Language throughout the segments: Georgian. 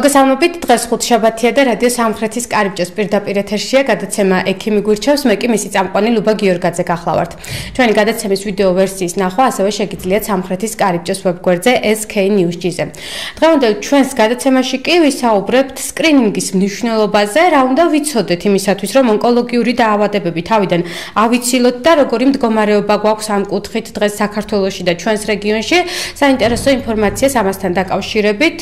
მოგესალმებით. დღეს ხუთშაბათია და რადიო სამხრეთის კარიბჭეს პირდაპირ ეთერშია. გადაცემა ექიმი გვირჩევს მე კი მისი წამყვანი ლუბა გიორგაძე გახლავართ. ჩვენი გადაცემის ვიდეო ვერსიის ნახვა ასევე შეგიძლიათ სამხრეთის კარიბჭეს ვებგვერდზე SK News-ზე დღევანდელ ჩვენს გადაცემაში კი ვისაუბრებთ სკრინინგის მნიშვნელობაზე. რა უნდა ვიცოდეთ იმისათვის რომ ონკოლოგიური დაავადებები თავიდან ავიცილოთ და როგორი მდგომარეობა გვაქვს ამ კუთხით დღეს საქართველოსში და ჩვენს რეგიონში? საინტერესო ინფორმაციას ამასთან დაკავშირებით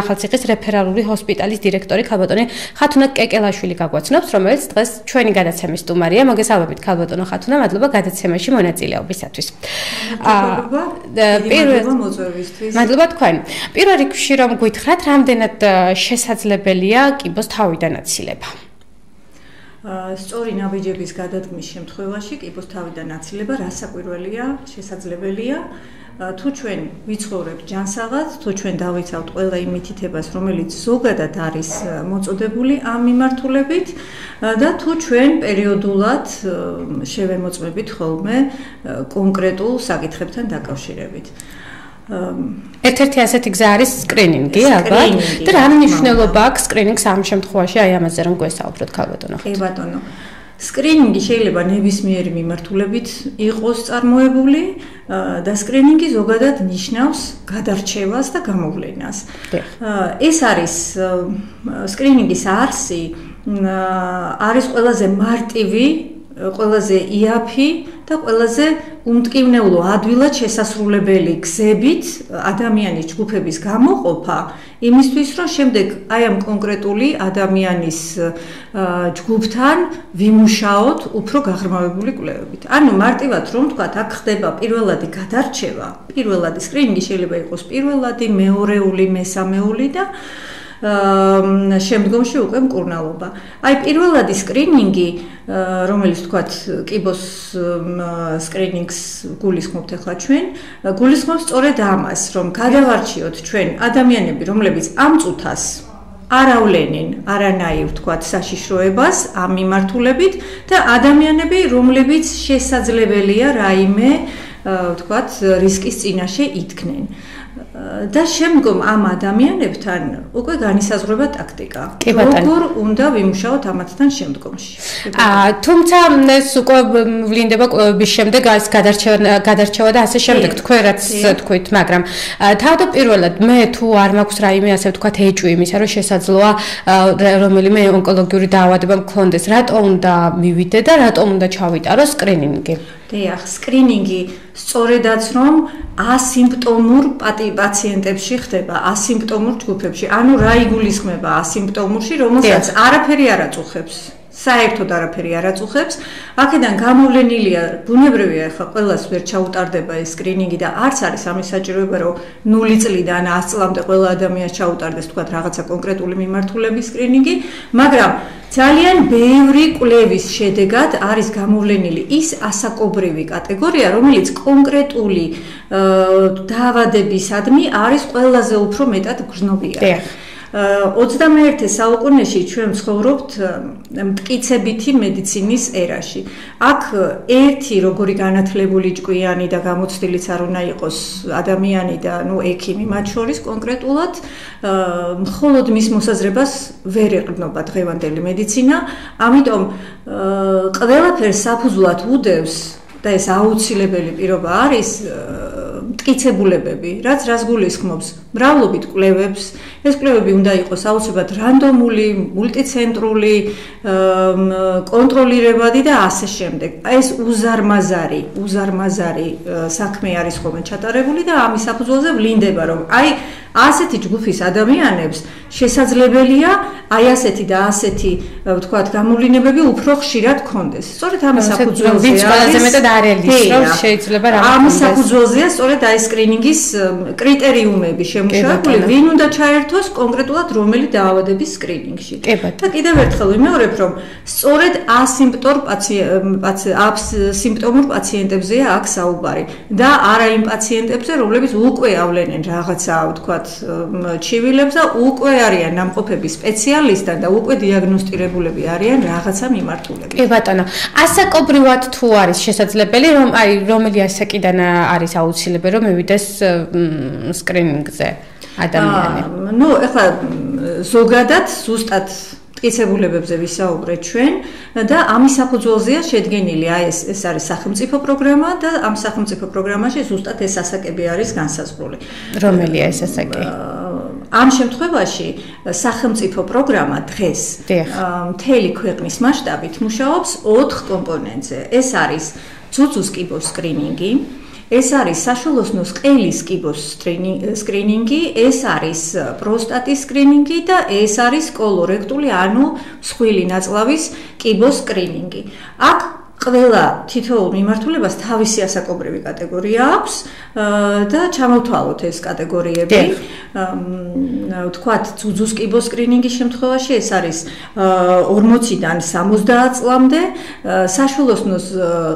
ახალციხის რეფერალური ჰოსპიტალის დირექტორი ქალბატონი ხათუნა კეკელაშვილი გაგვაცნობს, რომელიც დღეს ჩვენი გადაცემის სტუმარია. მოგესალმებით ქალბატონო ხათუნა, მადლობა გადაცემაში მონაწილეობისათვის. აა პირველ მოწვევისთვის. მადლობა თქვენ. პირველ რიგში რომ გითხრათ, რამდენად შესაძლებელია კიბოს თავიდან აცილება? აა სწორი ნაბიჯების გადადგმის შემთხვევაში კიბოს თავიდან აცილება რასაკვირველია, შესაძლებელია. თუ ჩვენ ვიცხოვრებთ ჯანსაღად, თუ ჩვენ დავიცავთ ყველა იმ მითითებას, რომელიც ზოგადად არის მოწოდებული ამ მიმართულებით და თუ ჩვენ პერიოდულად შევემოწმებით ხოლმე კონკრეტულ საკითხებთან დაკავშირებით. ერთ-ერთი ასეთი გზა არის სკრინინგი, ალბათ. და რა მნიშვნელობა აქვს სკრინინგს ამ შემთხვევაში, აი ამაზე რომ გვესაუბროთ, ქალბატონო. კი ბატონო. სკრინინგი შეიძლება ნებისმიერი მიმართულებით იყოს წარმოებული და სკრინინგი ზოგადად ნიშნავს გადარჩევას და გამოვლენას. ეს არის სკრინინგის არსი არის ყველაზე მარტივი, ყველაზე იაფი და ყველაზე უმტკივნეულო ადვილად შესასრულებელი გზებით ადამიანის ჯგუფების გამოყოფა იმისთვის რომ შემდეგ აი ამ კონკრეტული ადამიანის ჯგუფთან ვიმუშაოთ უფრო გაღრმავებული კვლევებით. ანუ მარტივად რომ თქვა, აქ ხდება პირველადი გადარჩევა, პირველადი სკრინინგი შეიძლება იყოს პირველადი, მეორეული, მესამეული და შემდგომში უკვე მკურნალობა. აი პირველადი სკრინინგი, რომელიც თქვათ კიბოს სკრინინგს გულისხმობთ ახლა ჩვენ, გულისხმობს სწორედ ამას, რომ გადავარჩიოთ ჩვენ ადამიანები, რომლებიც ამ წუთას არავლენენ არანაირ თქვათ საშიშროებას ამ მიმართულებით და ადამიანები, რომლებიც შესაძლებელია რაიმე თქვათ რისკის წინაშე იდგნენ. და შემდგომ ამ ადამიანებთან უკვე განისაზღვრება ტაქტიკა. როგორ უნდა ვიმუშაოთ ამათთან შემდგომში. აა თუმცა ეს უკვე ვლინდება კვლევების შემდეგ ეს გადარჩევა გადარჩევა და ასე შემდეგ თქვენ რაც თქვით, მაგრამ თავდაპირველად მე თუ არ მაქვს რაიმე ასე ვთქვათ ეჭვი იმისა, რომ შესაძლოა რომელიმე ონკოლოგიური დაავადება მქონდეს, რატო უნდა მივიდე და რატო უნდა ჩავიტარო სკრინინგი? დიახ, სკრინინგი სწორედაც რომ ასიმპტომურ პაციენტებში ხდება, ასიმპტომურ ჯგუფებში. ანუ რა იგულისხმება ასიმპტომურში, რომელსაც არაფერი არ აწუხებს. საერთოდ არაფერი არ აწუხებს. აქედან გამოვლენილია ბუნებრივია ხა ყოველას ვერ ჩაუტარდება ეს სკრინინგი და არც არის ამის საჭიროება რომ 0 წლიდან 100 წლამდე ყველა ადამიანს ჩაუტარდეს თქვა რაღაცა კონკრეტული მიმართულების სკრინინგი, მაგრამ ძალიან ბევრი კვლევის შედეგად არის გამოვლენილი ის ასაკობრივი კატეგორია, რომელიც კონკრეტული დაავადებისადმი არის ყველაზე უფრო მეტად გრძნობიანი. 21 საუკუნეში ჩვენ ვცხოვრობთ მტკიცებითი მედიცინის ერაში. აქ ერთი როგორი განათლებული ჭკვიანი და გამოცდილიც არ უნდა იყოს ადამიანი და ნუ ექიმი მათ შორის კონკრეტულად მხოლოდ მის მოსაზრებას ვერ ეყრდნობა დღევანდელი მედიცინა. ამიტომ ყველაფერს საფუძვლად უდევს და ეს აუცილებელი პირობა არის მტკიცებულებები, რაც რას გულისხმობს? მრავლობით კვლევებს, ეს კვლევები უნდა იყოს აუცილებლად რანდომული, მულტიცენტრული, კონტროლირებადი და ასე შემდეგ. ეს უზარმაზარი, უზარმაზარი საქმე არის ხოლმე ჩატარებული და ამის საფუძველზე ვლინდება, რომ აი ასეთი ჯგუფის ადამიანებს შესაძლებელია აი ასეთი და ასეთი ვთქვათ გამოვლინებები უფრო ხშირად კონდეს. სწორედ ამის საფუძველზე არის ყველაზე მეტად არელის რომ შეიძლება რა ამის საფუძველზეა სწორედ აი სკრინინგის კრიტერიუმები შემუშავებული, ვინ უნდა ჩაერთოს კონკრეტულად რომელი დაავადების სკრინინგში. და კიდევ ერთხელ ვიმეორებ, რომ სწორედ ასიმპტომურ პაციენტ სიმპტომურ პაციენტებზეა აქ საუბარი და არა იმ პაციენტებზე, რომლებიც უკვე ავლენენ რაღაცა ვთქვათ ვთქვათ, ჩივილებს და უკვე არიან ნამყოფები სპეციალისტად და უკვე დიაგნოსტირებულები არიან რაღაცა მიმართულებით. კი ბატონო, ასაკობრივად თუ არის შესაძლებელი, რომ აი რომელი ასაკიდან არის აუცილებელი რომ მივიდეს სკრინინგზე? ადამიანი. ნუ ეხლა ზოგადად ზუსტად მტკიცებულებებზე ვისაუბრეთ ჩვენ და ამის საფუძველზეა შედგენილი აი ეს ეს არის სახელმწიფო პროგრამა და ამ სახელმწიფო პროგრამაში ზუსტად ეს ასაკები არის განსაზღვრული. რომელია ეს ასაკი? ამ შემთხვევაში სახელმწიფო პროგრამა დღეს მთელი ქვეყნის მასშტაბით მუშაობს 4 კომპონენტზე. ეს არის ცუცუს კიბოს სკრინინგი, ეს არის საშუალოსნოს ყელის კიბოს სკრინინგი, ეს არის პროსტატის სკრინინგი და ეს არის კოლორექტული, ანუ მსხვილი ნაწლავის კიბოს სკრინინგი. აქ ყველა თითოეულ მიმართულებას თავისი ასაკობრივი კატეგორია აქვს და ჩამოვთვალოთ ეს კატეგორიები. ვთქვათ, ძუძუს კიბოს სკრინინგის შემთხვევაში ეს არის 40-დან 70 წლამდე, საშუალოსნოს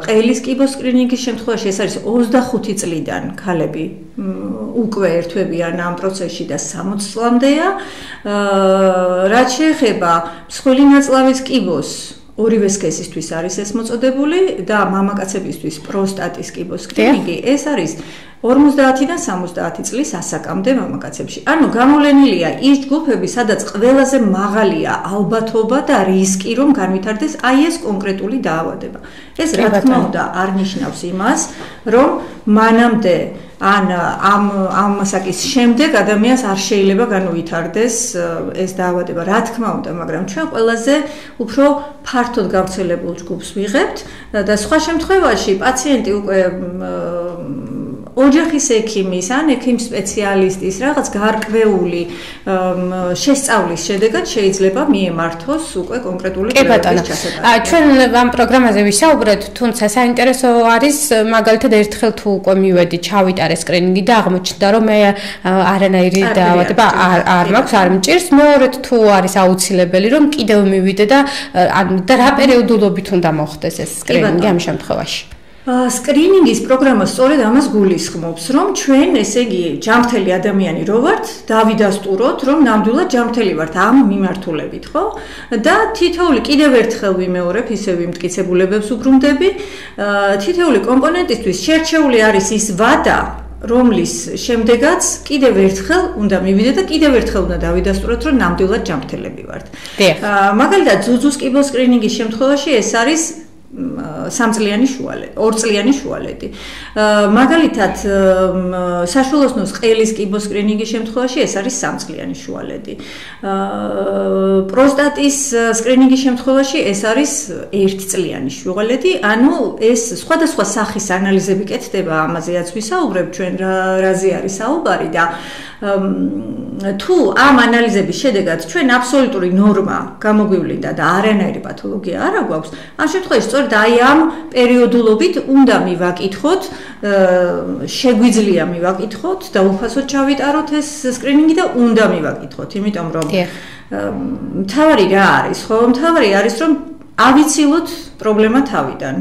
ყელის კიბოს სკრინინგის შემთხვევაში ეს არის 25 წლიდან ქალები უკვე ერთვებიან ამ პროცესში და 60 წლამდეა. რაც შეეხება მსხვილი ნაწლავის კიბოს ორივე სქესისთვის არის ეს მოწოდებული და მამაკაცებისთვის პროსტატის კიბოს სკრინინგი ეს არის 50-დან 70 წლის ასაკამდე მამაკაცებში. ანუ გამოვლენილია ის ჯგუფები, სადაც ყველაზე მაღალია ალბათობა და რისკი, რომ განვითარდეს აი ეს კონკრეტული დაავადება. ეს რა თქმა უნდა არ ნიშნავს იმას, რომ მანამდე ან ამ ამ მასაკის შემდეგ ადამიანს არ შეიძლება განვითარდეს ეს დაავადება. რა თქმა უნდა, მაგრამ ჩვენ ყველაზე უფრო ფართოდ გავრცელებულ ჯგუფს ვიღებთ და სხვა შემთხვევაში პაციენტი უკვე ოჯახის ექიმის ან ექიმ სპეციალისტის რაღაც გარკვეული შესწავლის შედეგად შეიძლება მიემართოს უკვე კონკრეტული პრობლემის ჩასატარება. ჩვენ ამ პროგრამაზე ვისაუბრეთ, თუმცა საინტერესო არის მაგალითად ერთხელ თუ უკვე მივედი, ჩავიტარე სკრინინგი და აღმოჩნდა, რომ მე არანაირი დაავადება არ არ მაქვს, არ მჭირს. მეორედ თუ არის აუცილებელი, რომ კიდევ მივიდე და და რა პერიოდულობით უნდა მოხდეს ეს სკრინინგი ამ შემთხვევაში? სკრინინგის პროგრამა სწორედ ამას გულისხმობს, რომ ჩვენ, ესე იგი, ჯანმრთელი ადამიანი რო ვართ, დავიდასტუროთ, რომ ნამდვილად ჯანმრთელი ვართ ამ მიმართულებით, ხო? და თითოეული კიდევ ერთხელ ვიმეორებ, ისე ვიმტკიცებულებებს უბრუნდები, თითოეული კომპონენტისთვის შერჩეული არის ის ვადა, რომლის შემდეგაც კიდევ ერთხელ უნდა მივიდე და კიდევ ერთხელ უნდა დავიდასტუროთ, რომ ნამდვილად ჯანმრთელები ვართ. მაგალითად, ზუზუს კიბოს სკრინინგის შემთხვევაში ეს არის სამწლიანი შუალედი, ორწლიანი შუალედი. მაგალითად, საშუალოსნოს ყელის კიბოს სკრინინგის შემთხვევაში ეს არის სამწლიანი შუალედი. პროსტატის სკრინინგის შემთხვევაში ეს არის ერთწლიანი შუალედი, ანუ ეს სხვადასხვა სახის ანალიზები კეთდება, ამაზეაც ვისაუბრებ ჩვენ რა რაზე არის საუბარი და თუ ამ ანალიზების შედეგად ჩვენ აბსოლუტური ნორმა გამოგვივლინდა და არანაირი პათოლოგია არ აქვს, ამ შემთხვევაში სწორედ აი ამ პერიოდულობით უნდა მივაკითხოთ, შეგვიძლია მივაკითხოთ და უფასოდ ჩავიტაროთ ეს სკრინინგი და უნდა მივაკითხოთ, იმიტომ რომ მთავარი რა არის, ხო? მთავარი არის რომ ავიცილოთ პრობლემა თავიდან.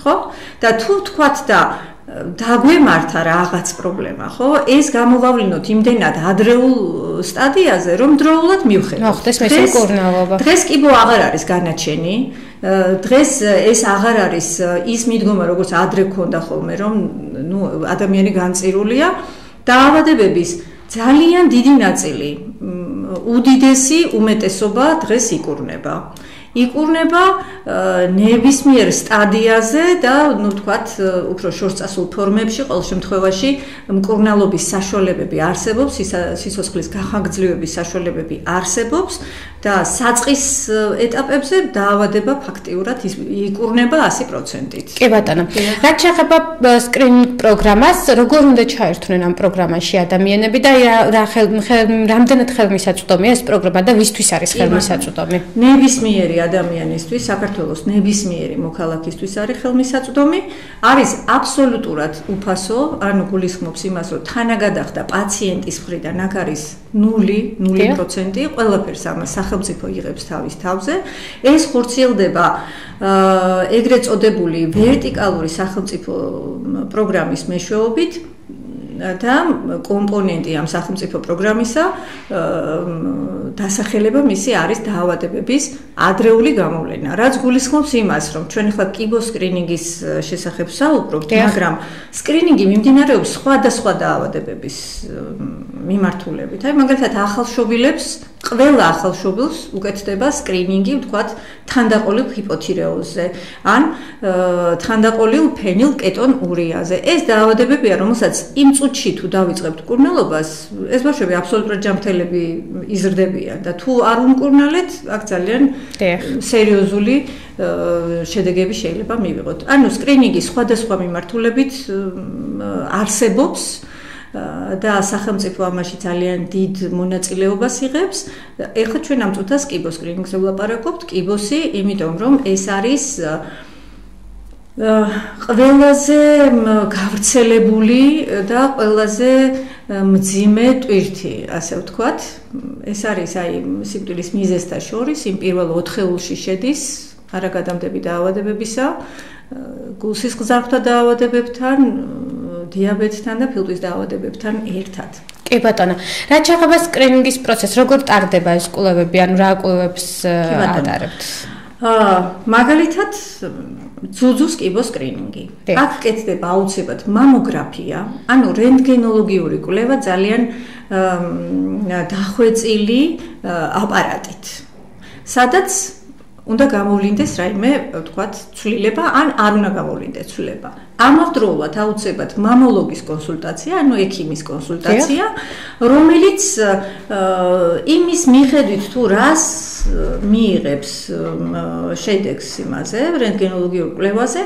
ხო? და თუ თქვათ და დაგვემართა რაღაც პრობლემა, ხო? ეს გამოვავლინოთ იმდენად ადრეულ სტადიაზე, რომ დროულად მივხედოთ. მოხდეს მისი კურნალობა. დღეს კიბო აღარ არის განაჩენი. დღეს ეს აღარ არის ის მიდგომა, როგორც ადრე ქონდა ხოლმე, რომ ნუ ადამიანი განწირულია. დაავადებების ძალიან დიდი ნაწილი, უდიდესი უმეტესობა დღეს იკურნება. იკურნება ნებისმიერ სტადიაზე და ნუ თქვათ უფრო შორწასულ ფორმებში ყოველ შემთხვევაში მკურნალობის საშუალებები არსებობს სიცოცხლის გახანგრძლივების საშუალებები არსებობს და საწყის ეტაპებზე დაავადება ფაქტიურად იკურნება 100%-ით. კი ბატონო. რაც შეეხება სკრინინგ პროგრამას, როგორ უნდა ჩაერთვნენ ამ პროგრამაში ადამიანები და რა ხელ რამდენად ხელმისაწვდომია ეს პროგრამა და ვისთვის არის ხელმისაწვდომი? ნებისმიერი ადამიანისთვის, საქართველოს ნებისმიერი მოქალაქისთვის არის ხელმისაწვდომი, არის აბსოლუტურად უფასო, ანუ გულისხმობს იმას, რომ თანაგადახდა პაციენტის მხრიდან აქ არის 0, 0% ყველაფერს ამას სახელმწიფო იღებს თავის თავზე. ეს ხორციელდება ეგრეთ წოდებული ვერტიკალური სახელმწიფო პროგრამის მეშვეობით და კომპონენტი ამ სახელმწიფო პროგრამისა დასახელება მისი არის დაავადებების ადრეული გამოვლენა. რაც გულისხმობს იმას, რომ ჩვენ ახლა კიბოს სკრინინგის შესახებ საუბრობთ, მაგრამ სკრინინგი მიმდინარეობს სხვადასხვა დაავადებების მიმართულებით. აი მაგალითად ახალშობილებს ყველა ახალშობილს უკეთდება სკრინინგი, ვთქვათ, თანდაყოლილ ჰიპოთირეოზზე, ან თანდაყოლილ ფენილკეტონურიაზე. ეს დაავადებებია, რომელსაც იმ წუთში თუ დავიწყებთ კურნალობას, ეს ბავშვები აბსოლუტურად ჯანმრთელები იზრდებიან და თუ არ უმკურნალეთ, აქ ძალიან სერიოზული შედეგები შეიძლება მივიღოთ. ანუ სკრინინგი სხვადასხვა მიმართულებით არსებობს. და სახელმწიფო ამაში ძალიან დიდ მონაწილეობას იღებს. ეხლა ჩვენ ამ წუთას კიბოს კრინინგზე ვლაპარაკობთ. კიბოსი, იმიტომ რომ ეს არის ყველაზე გავრცელებული და ყველაზე მძიმე ტვირთი, ასე ვთქვათ. ეს არის აი სიმპტომის მიზესთა შორის იმ პირველ 4-ში შედის არაგადამდები დაავადებებისა, გულსისხლძარღვთა დაავადებებთან, დიაბეტთან და ფილტვის დაავადებებთან ერთად. კი ბატონო, რა ჩაღება სკრინინგის პროცესი, როგორ ტარდება ეს კვლევები, ანუ რა კვლევებს ატარებთ? აა, მაგალითად, ძუძუს კიბოს სკრინინგი. აქ კეთდება აუცილებლად მამოგრაფია, ანუ რენტგენოლოგიური კვლევა ძალიან დახვეწილი აპარატით. სადაც უნდა გამოვლინდეს რაიმე, ვთქვათ, ცვლილება, ან არ უნდა გამოვლინდეს ცვლილება. ამავდროულად აუცილებლად მამოლოგის კონსულტაცია, ანუ ექიმის კონსულტაცია, რომელიც იმის მიხედვით თუ რას მიიღებს შედეგს იმაზე, რენტგენოლოგიურ კვლევაზე,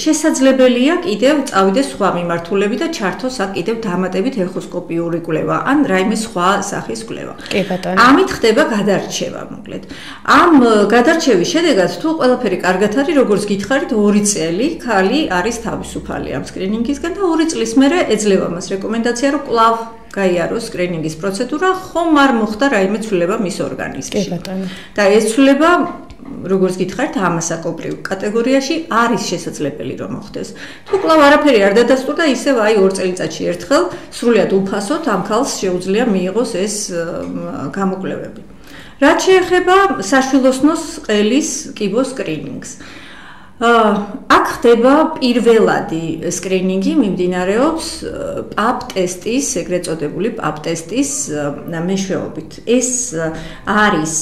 შესაძლებელია კიდევ წავიდეს სხვა მიმართულები და ჩართოს აქ კიდევ დამატებით ეხოსკოპიური კვლევა, ან რაიმე სხვა სახის კვლევა. კი ბატონო. ამით ხდება გადარჩევა, მოკლედ. ამ გადარჩევის შედეგად თუ ყველაფერი კარგად არის, როგორც გითხარით, 2 წელი ხალი არის თავისუფალი ამ სკრინინგისგან და 2 წლის მერე ეძლევა მას რეკომენდაცია, რომ კლავ გაიაროს სკრინინგის პროცედურა, ხომ არ მოხდა რაიმე ცვლილება მის ორგანიზმში. კი ბატონო. და ეს ცვლილება როგორც გითხარით, ამასაკოპრივ კატეგორიაში არის შესაძლებელი რომ მოხდეს. თუ კლავ არაფერი არ დადასტურდა, ისევ აი 2 წელიწადში ერთხელ სრულად უფასოდ ამ ქალს შეუძლია მიიღოს ეს გამოკვლევები. რაც შეეხება საშვილოსნოს ყელის კიბოს სკრინინგს. აქ ხდება პირველადი სკრინინგი მიმდინარეობს პაპ ტესტის, ეგრეთ წოდებული პაპ ტესტის მეშვეობით. ეს არის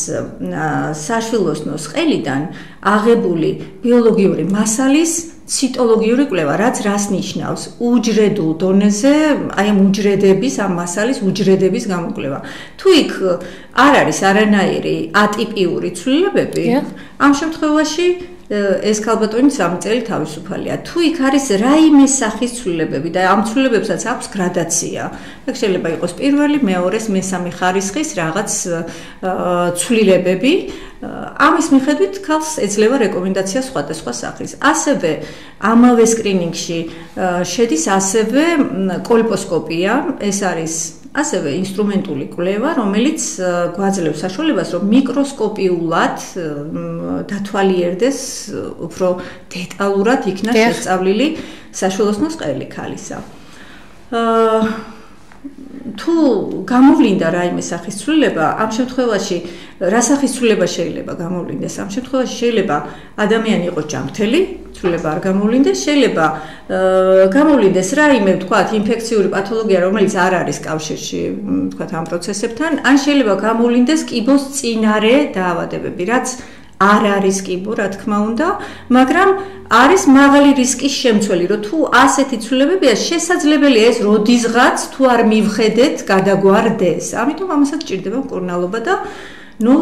საშვილოსნოს ყელიდან აღებული ბიოლოგიური მასალის ციტოლოგიური კვლევა, რაც რას ნიშნავს? უჯრედულ დონეზე, აი ამ უჯრედების, ამ მასალის უჯრედების გამოკვლევა. თუ იქ არ არის არანაირი ატიპიური ცვლილებები, ამ შემთხვევაში ეს ქალბატონი 3 წელი თავისუფალია. თუ იქ არის რაიმე სახის ცვლილებები და ამ ცვლილებებსაც აქვს გრადაცია, ეგ შეიძლება იყოს პირველი, მეორე, მესამე ხარისხის რაღაც ცვლილებები. ამის მიხედვით ქალს ეძლევა რეკომენდაცია სხვადასხვა სახის. ასევე ამავე სკრინინგში შედის ასევე კოლპოსკოპია, ეს არის ასევე ინსტრუმენტული კვლევა, რომელიც გვაძლევს საშუალებას, რომ მიკროსკოპიულად დათვალიერდეს უფრო დეტალურად იქნა შესწავლილი საშუალოსნოს ყელი ქალისა. აა თუ გამოვლინდა რაიმე სახის ცვლილება, ამ შემთხვევაში რა სახის ცვლილება შეიძლება გამოვლინდეს? ამ შემთხვევაში შეიძლება ადამიანი იყოს ჯანმრთელი, ცვლილება არ გამოვლინდეს, შეიძლება გამოვლინდეს რაიმე, ვთქვათ, ინფექციური პათოლოგია, რომელიც არ არის კავშირში, ვთქვათ, ამ პროცესებთან, ან შეიძლება გამოვლინდეს კიბოს წინარე დაავადებები, რაც არ არის კიბო, რა თქმა უნდა, მაგრამ არის მაღალი რისკის შემცველი, რომ თუ ასეთი ცვლილებებია, შესაძლებელია ეს როდისღაც თუ არ მივხედეთ, გადაგვარდეს. ამიტომ ამასაც ჭირდება მკურნალობა და ну,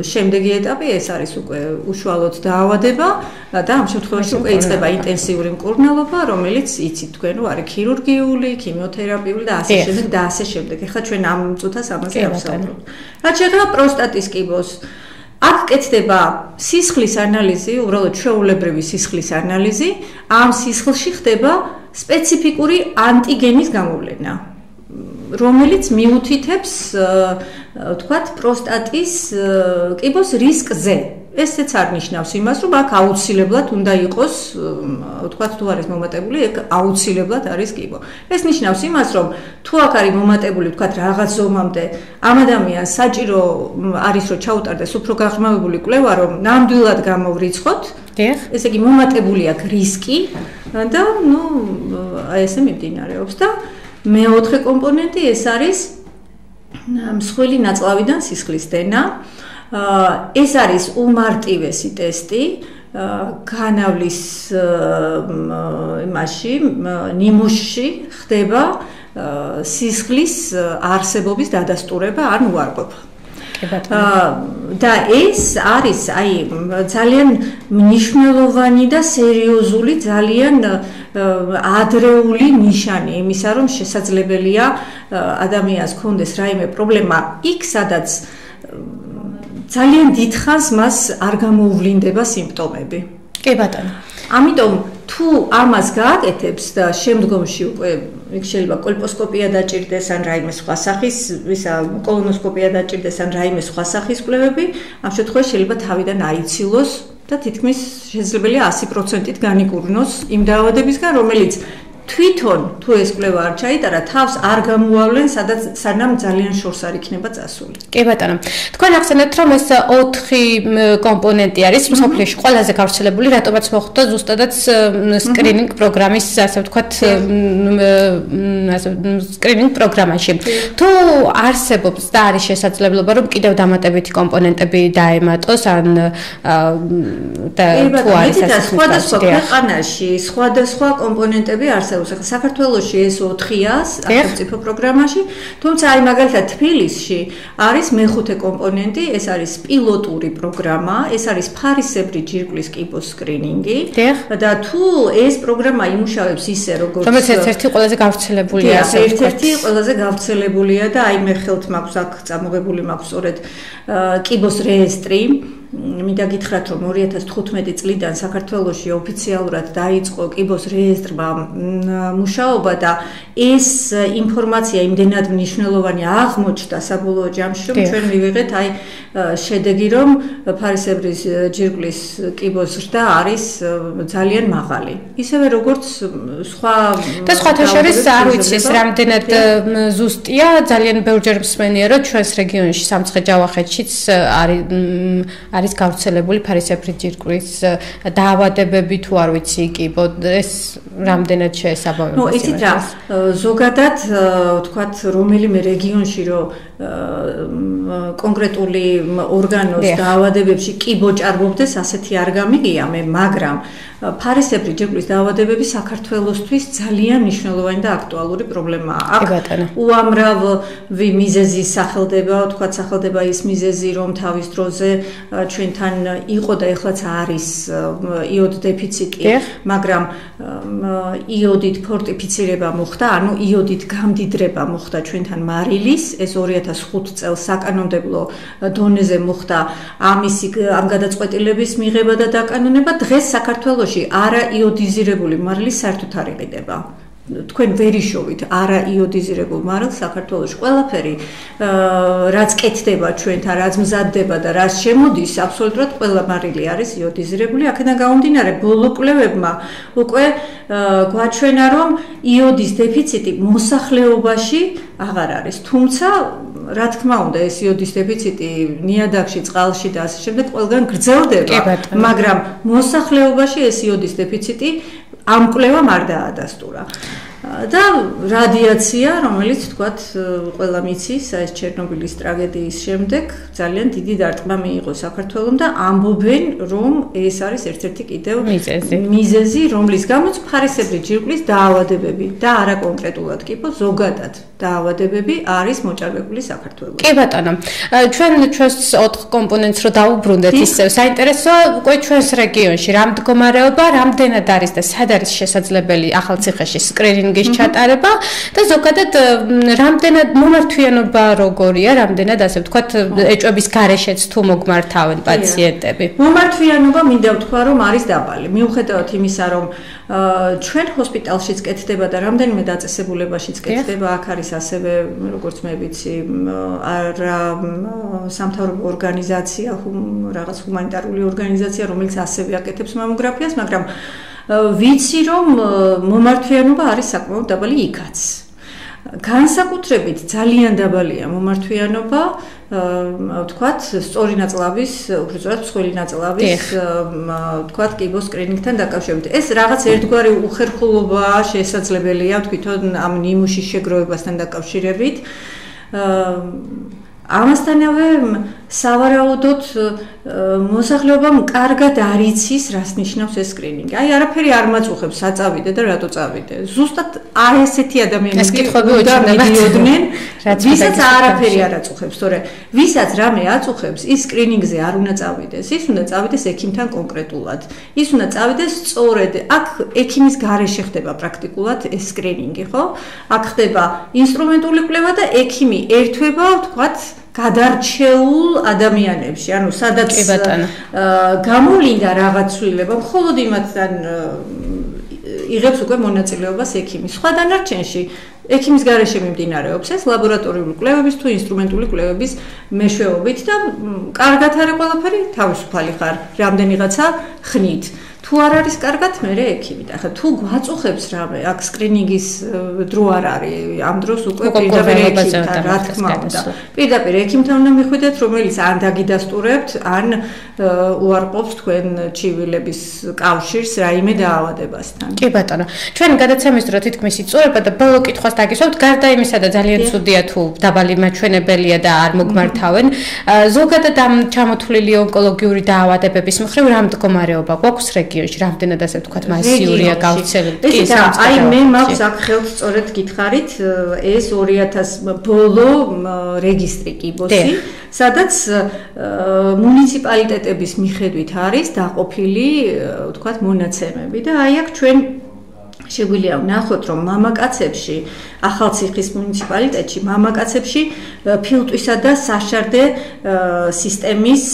შემდეგი ეტაპი ეს არის უკვე უშუალოდ დაავადება და ამ შემთხვევაში უკვე იწყება ინტენსიური მკურნალობა, რომელიც იცით თქვენ, ნუ არის ქირურგიული, ქიმიოთერაპიული და ასე შემდეგ და ასე შემდეგ. ეხლა ჩვენ ამ წუთას ამაზე ავსაუბრობთ. რაც შეეხება პროსტატის კიბოს, აქ კეთდება სისხლის ანალიზი, უბრალოდ ჩვეულებრივი სისხლის ანალიზი. ამ სისხლში ხდება სპეციფიკური ანტიგენის გამოვლენა, რომელიც მიუთითებს, თქვათ, პროსტატის კიბოს რისკზე. ესეც არ ნიშნავს იმას, რომ აქ აუცილებლად უნდა იყოს, ვთქვათ, თუ არის მომატებული, ეგ აუცილებლად არის კიბო. ეს ნიშნავს იმას, რომ თუ აქ არის მომატებული, ვთქვათ, რაღაც ზომამდე, ამ ადამიანს საჭირო არის, რომ ჩაუტარდეს უფრო გაღრმავებული კვლევა, რომ ნამდვილად გამოვრიცხოთ. დიახ. ესე იგი, მომატებული აქ რისკი და, ну, აი ესე მიმდინარეობს და მეოთხე კომპონენტი ეს არის მსხვილი ნაწლავიდან სისხლის დენა. ეს არის უმარტივესი ტესტი. განავლის იმაში ნიმუშში ხდება სისხლის არსებობის დადასტურება ან უარყოფა. და ეს არის აი ძალიან მნიშვნელოვანი და სერიოზული ძალიან ადრეული ნიშანი იმისა რომ შესაძლებელია ადამიანს კონდეს რაიმე პრობლემა იქ სადაც ძალიან დიდხანს მას არ გამოუვლინდება სიმპტომები. კი ბატონო. ამიტომ თუ ამას გააკეთებს და შემდგომში უკვე იქ შეიძლება კოლპოსკოპია დაჭirdეს ან რაიმე სხვა სახის, ისა კოლონოსკოპია დაჭirdეს ან რაიმე სხვა სახის კვლევები, ამ შემთხვევაში შეიძლება თავიდან აიცილოს და თითქმის შესაძლებელია 100%-ით განიკურნოს იმ დაავადებისგან, რომელიც თვითონ თუ ეს კვლევა არ ჩაიტარა, თავს არ გამოავლენ, სადაც სანამ ძალიან შორს არ იქნება წასული. კი ბატონო. თქვენ ახსენეთ, რომ ეს 4 კომპონენტი არის მსოფლიოში ყველაზე გავრცელებული, რატომაც მოხდა ზუსტადაც სკრინინგ პროგრამის, ასე ვთქვათ, ასე სკრინინგ პროგრამაში. თუ არსებობს და არის შესაძლებლობა, რომ კიდევ დამატებითი კომპონენტები დაემატოს, ან და თუ არის ასე სხვადასხვა ქვეყანაში სხვადასხვა კომპონენტები არსებობს არსებობს. ახლა საქართველოში ეს 4-ია სახელმწიფო პროგრამაში, თუმცა აი მაგალითად თბილისში არის მეხუთე კომპონენტი, ეს არის პილოტური პროგრამა, ეს არის ფარისებრი ჯირკვლის კიბოს სკრინინგი და თუ ეს პროგრამა იმუშავებს ისე როგორც რომელიც ერთ-ერთი ყველაზე გავრცელებულია, ასე ვთქვათ. ერთ-ერთი ყველაზე გავრცელებულია და აი მე ხელთ მაქვს აქ წამოღებული მაქვს სწორედ კიბოს რეესტრი. მინდა გითხრათ რომ 2015 წლიდან საქართველოში ოფიციალურად დაიწყო კიბოს რეესტრმა მუშაობა და ეს ინფორმაცია იმდენად მნიშვნელოვანი აღმოჩნდა საბოლოო ჯამში რომ ჩვენ მივიღეთ აი შედეგი რომ ფარისებრის ჯირკვლის კიბოს ზრდა არის ძალიან მაღალი. ისევე როგორც სხვა და სხვათა შორის არ ვიცი ეს რამდენად ზუსტია. ძალიან ბევრჯერ მსმენია რომ ჩვენს რეგიონში სამცხე-ჯავახეთშიც არის არის გავრცელებული ფარისებრი ჯირკვლის დაავადებები თუ არ ვიცი კიბო ეს რამდენად შეესაბამება ნუ იცით რა ზოგადად ვთქვათ რომელიმე რეგიონში რომ კონკრეტული ორგანოს დაავადებებში კიბო ჭარბობდეს ასეთი არ გამიგია მე მაგრამ ფარისებრი ჯეკვლის დაავადებები საქართველოსთვის ძალიან მნიშვნელოვანი და აქტუალური პრობლემაა. აქ უამრავი მიზეზი სახელდება, თქვა სახელდება ის მიზეზი, რომ თავის დროზე ჩვენთან იყო და ეხლაც არის იოდ დეფიციტი, მაგრამ იოდით ფორტიფიცირება მოხდა, ანუ იოდით გამდიდრება მოხდა ჩვენთან მარილის, ეს 2005 წელს საკანონმდებლო დონეზე მოხდა ამისი ამ გადაწყვეტილების მიღება და დაკანონება. დღეს საქართველოში არა იოდიზირებული მარილის საერთოდ არ იყიდება. თქვენ ვერიშოვით არა იოდიზირებულ მარილს საქართველოში ყველაფერი რაც კეთდება ჩვენთან, რაც მზადდება და რაც შემოდის, აბსოლუტურად ყველა მარილი არის იოდიზირებული. აქედან გამომდინარე, ბოლო კვლევებმა უკვე გვაჩვენა, რომ იოდის დეფიციტი მოსახლეობაში აღარ არის. თუმცა რა თქმა უნდა ეს იოდის დეფიციტი ნიადაგში, წყალში და ასე შემდეგ ყველგან გრძელდება, მაგრამ მოსახლეობაში ეს იოდის დეფიციტი ამ კვლევამ არ დაადასტურა. და რადიაცია, რომელიც თქვათ ყველა მიცის, ეს ჩერნობილის ტრაგედიის შემდეგ ძალიან დიდი დარტყმა მიიღო საქართველოს და ამბობენ, რომ ეს არის ერთ-ერთი კიდევ მიზეზი. მიზეზი, რომლის გამოც ფარისებრი ჯირკვლის დაავადებები და არა კონკრეტულად კიპო ზოგადად დაავადებები არის მოჭარბებული საქართველოს. კი ბატონო. ჩვენ ჩვენს 4 კომპონენტს რო დაუბრუნდეთ ისევ საინტერესოა უკვე ჩვენს რეგიონში რა მდგომარეობა, რამდენად არის და სად არის შესაძლებელი ახალციხეში სკრინინგი ტრენინგის ჩატარება და ზოგადად რამდენად მომართვიანობა როგორია, რამდენად ასე ვთქვათ, ეჭვების გარეშეც თუ მოგმართავენ პაციენტები. მომართვიანობა მინდა ვთქვა, რომ არის დაბალი. მიუხედავად იმისა, რომ ჩვენ ჰოსპიტალშიც კეთდება და რამდენიმე დაწესებულებაშიც კეთდება, აქ არის ასევე, როგორც მე ვიცი, არა სამთავრობო ორგანიზაცია, რაღაც ჰუმანიტარული ორგანიზაცია, რომელიც ასევე აკეთებს მამოგრაფიას, მაგრამ ვიცი რომ მომართვიანობა არის საკმაოდ დაბალი იქაც. განსაკუთრებით ძალიან დაბალია მომართვიანობა, ვთქვათ, სწორი ნაწლავის, უბრალოდ მსხვილი ნაწლავის, ვთქვათ, კიბოს სკრინინგთან დაკავშირებით. ეს რაღაც ერთგვარი უხერხულობაა შესაძლებელია თვითონ ამ ნიმუშის შეგროვებასთან დაკავშირებით. ამასთანავე სავარაუდოდ მოსახლეობამ კარგად არიცის, რას ნიშნავს ეს სკრინინგი. აი, არაფერი არ მაწუხებს, საწავიდე და რატო წავიდე. ზუსტად აი ესეთი ადამიანები უნდა მიდიოდნენ, ვისაც არაფერი არ აწუხებს, თორე ვისაც რამე აწუხებს, ის სკრინინგზე არ უნდა წავიდეს. ის უნდა წავიდეს ექიმთან კონკრეტულად. ის უნდა წავიდეს სწორედ. აქ ექიმის გარეშე ხდება პრაქტიკულად ეს სკრინინგი, ხო? აქ ხდება ინსტრუმენტული კვლევა და ექიმი ერთვება, თქვათ, გადარჩეულ ადამიანებში, ანუ სადაც გამოლინდა რაღაც ცვლილება, მხოლოდ იმათთან იღებს უკვე მონაწილეობას ექიმი. სხვა დანარჩენში ექიმის გარეშე მიმდინარეობს ეს ლაბორატორიული კვლევების თუ ინსტრუმენტული კვლევების მეშვეობით და კარგად არის ყველაფერი, თავისუფალი ხარ, რამდენიღაცა ხნით. თუ არ არის კარგად მე ექიმი და ხა თუ გვაწუხებს რამე აქ სკრინინგის დრო არ არის ამ დროს უკვე პირდაპირ ექიმთან რა თქმა უნდა. პირდაპირ ექიმთან უნდა მიხვიდეთ რომელიც ან დაგიდასტურებთ ან უარყოფს თქვენ ჩივილების კავშირს რაიმე დაავადებასთან. კი ბატონო. ჩვენ გადაცემის დრო თითქმის იწურება და ბოლო კითხვას დაგისვამთ. გარდა იმისა და ძალიან ცუდია თუ დაბალი მაჩვენებელია და არ მოგმართავენ ზოგადად ამ ჩამოთვლილი ონკოლოგიური დაავადებების მხრივ რა მდგომარეობა გვაქვს რეგიონში რეგიონში რამდენად ასე ვთქვათ მასიურია გავრცელებული? კი აი მე მაქვს აქ ხელს სწორედ გითხარით ეს 2000 ბოლო რეგისტრი კიბოსი სადაც მუნიციპალიტეტების მიხედვით არის დაყოფილი ვთქვათ მონაცემები და აი აქ ჩვენ შეგვიძლია ვნახოთ რომ მამაკაცებში ახალციხის მუნიციპალიტეტში მამაკაცებში ფილტვისა და საშარდე სისტემის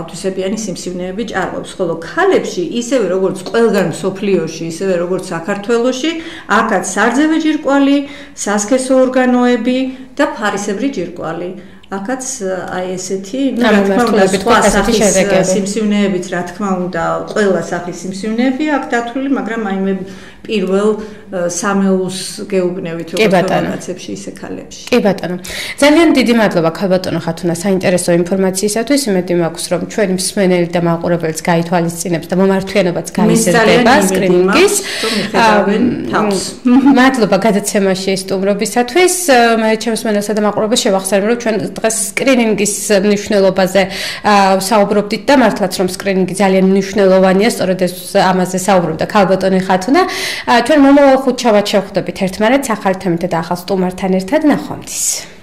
ავტოსებიანი სიმსივნეები ჭარბობს, ხოლო ქალებში ისევე როგორც ყველგან სოფლიოში, ისევე როგორც საქართველოში, აქაც სარძევე ჯირკვალი, სასქესო ორგანოები და ფარისებრი ჯირკვალი. აქაც აი ესეთი, ну, რა თქმა უნდა, სხვა სახის სიმსივნეებიც, რა თქმა უნდა, ყველა სახის სიმსივნეები აქ დათვლილი, მაგრამ აი მე პირველ სამეულს გეუბნევით როგორც რაღაცებში ისე ქალებში. კი ბატონო. ძალიან დიდი მადლობა ქალბატონო ხათუნა საინტერესო ინფორმაციისათვის. იმედი მაქვს რომ ჩვენი მსმენელი და მაყურებელიც გაითვალისწინებს და მომართვიანობაც გაიზრდება სკრინინგის. მადლობა გადაცემაში სტუმრობისათვის. მე ჩემს მსმენელსა და მაყურებელს შევახსენებ რომ ჩვენ დღეს სკრინინგის მნიშვნელობაზე საუბრობდით და მართლაც რომ სკრინინგი ძალიან მნიშვნელოვანია, სწორედ ეს ამაზე საუბრობდა ქალბატონი ხათუნა. ჩვენ მომავალ ხუთშაბათს შევხვდებით ერთმანეთს ახალ თემით და ახალ სტუმართან ერთად ნახვამდის.